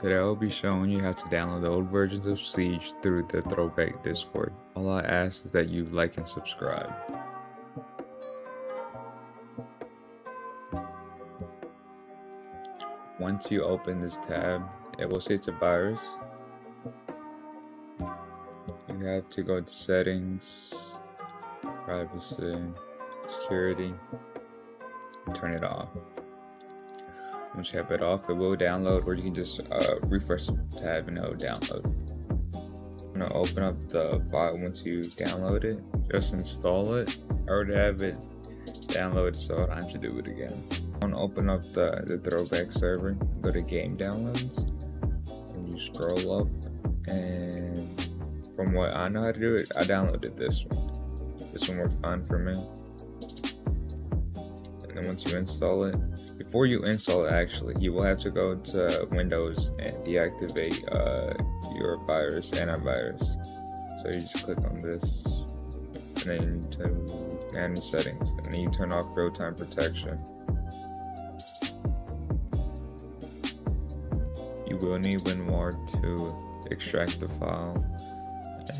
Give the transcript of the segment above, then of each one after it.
Today I'll be showing you how to download the old versions of Siege through the Throwback Discord. All I ask is that you like and subscribe. Once you open this tab, it will say it's a virus. You have to go to settings, privacy, security, turn it off. Once you have it off, it will download, or you can just uh, refresh the tab and it'll download. I'm gonna open up the file once you download it. Just install it. I already have it downloaded, so I don't have to do it again. I'm gonna open up the, the throwback server, go to game downloads, and you scroll up. And from what I know how to do it, I downloaded this one. This one worked fine for me. And then once you install it, before you install it actually you will have to go to windows and deactivate uh, your virus antivirus. So you just click on this and then to manage settings and then you turn off real-time protection. You will need WinRAR to extract the file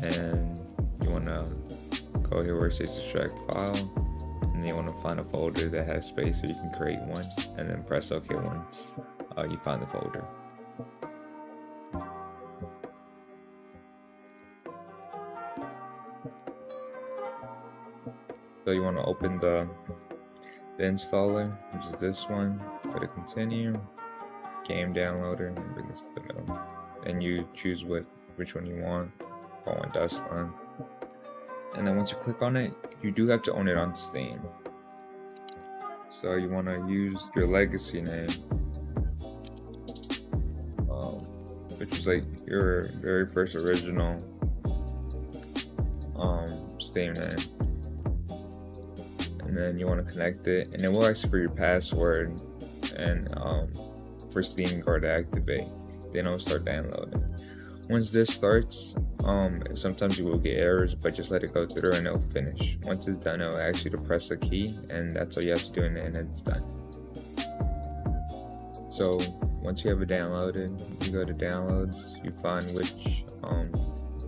and you want to go here where it says extract file find a folder that has space so you can create one and then press OK once uh, you find the folder. So you want to open the, the installer, which is this one, go to continue, game downloader, and bring this to the middle. Then you choose what which one you want. I want Dust Line and then once you click on it you do have to own it on steam so you want to use your legacy name. Um, which is like your very first original um, steam name. And then you want to connect it and it will ask for your password and um, for steam guard to activate. Then it'll start downloading. Once this starts um sometimes you will get errors but just let it go through and it'll finish. Once it's done it'll ask you to press a key and that's all you have to do and it's done. So once you have it downloaded you go to downloads you find which um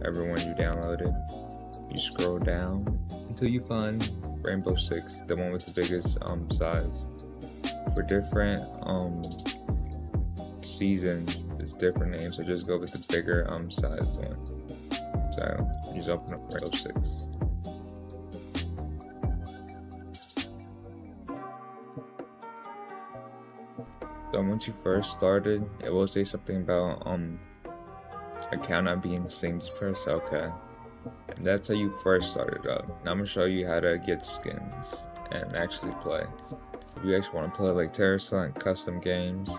everyone you downloaded. You scroll down until you find rainbow six the one with the biggest um size. For different um seasons it's different names so just go with the bigger um sized one so just open up Rainbow 6. So once you first started, it will say something about um account not being synced, just press OK. And that's how you first started up. Now I'm gonna show you how to get skins and actually play. If you actually want to play like Terrorist Hunt custom games,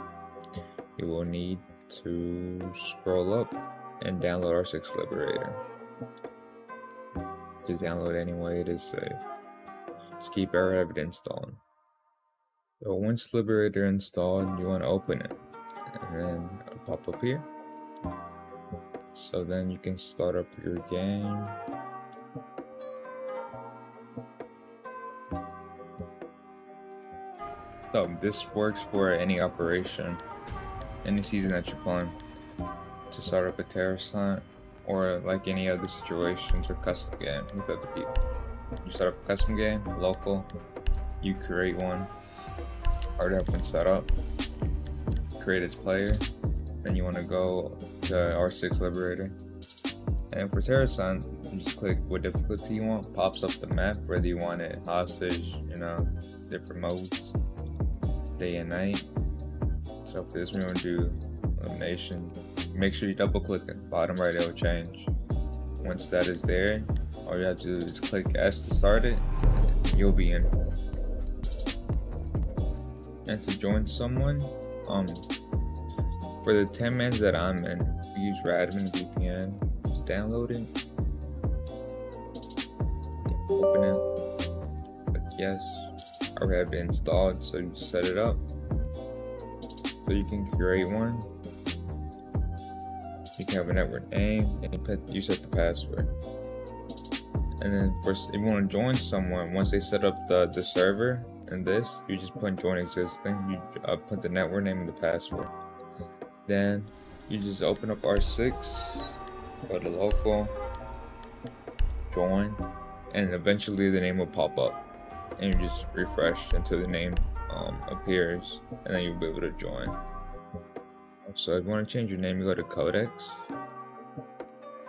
you will need to scroll up and download R6 Liberator. Just download anyway, it is. Just keep Airhead installed. So once Liberator installed, you want to open it. And then pop up here. So then you can start up your game. So this works for any operation, any season that you're playing. To start up a Terrorist Hunt, or like any other situations or custom game with other people. You set up a custom game, local, you create one, already have one set up, create as player, then you want to go to R6 Liberator. And for Terrorist Hunt, you just click what difficulty you want, pops up the map, whether you want it hostage, you know, different modes, day and night. So for this, we want to do elimination, make sure you double click it bottom right it'll change. Once that is there all you have to do is click S to start it you'll be in. And to join someone um for the 10 mans that I'm in use Radmin VPN just download it. Open it. Yes I already have it installed so you set it up. So you can create one can have a network name and you, put, you set the password. And then first, if you want to join someone, once they set up the, the server and this, you just put join existing, you uh, put the network name and the password. Then you just open up R6, go to local, join, and eventually the name will pop up. And you just refresh until the name um, appears, and then you'll be able to join. So if you want to change your name, you go to Codex,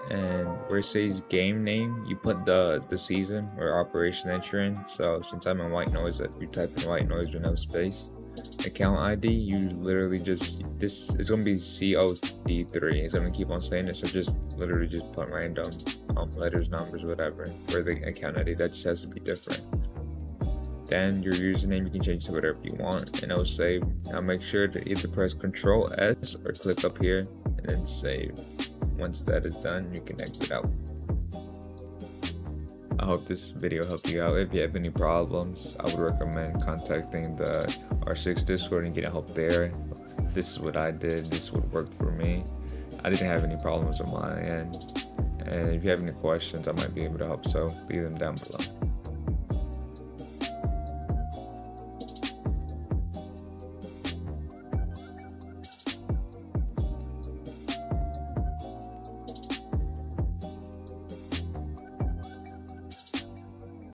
and where it says game name, you put the the season or operation that you're in. So since I'm in white noise, that you type in white noise with no space. Account ID, you literally just this is gonna be COD3. It's gonna keep on saying it, so just literally just put random um, letters, numbers, whatever for the account ID. That just has to be different. Then your username you can change to whatever you want, and it'll save. Now make sure to either press Control S or click up here and then save. Once that is done, you can exit out. I hope this video helped you out. If you have any problems, I would recommend contacting the R6 Discord and getting help there. This is what I did. This would work for me. I didn't have any problems on my end. And if you have any questions, I might be able to help. So leave them down below.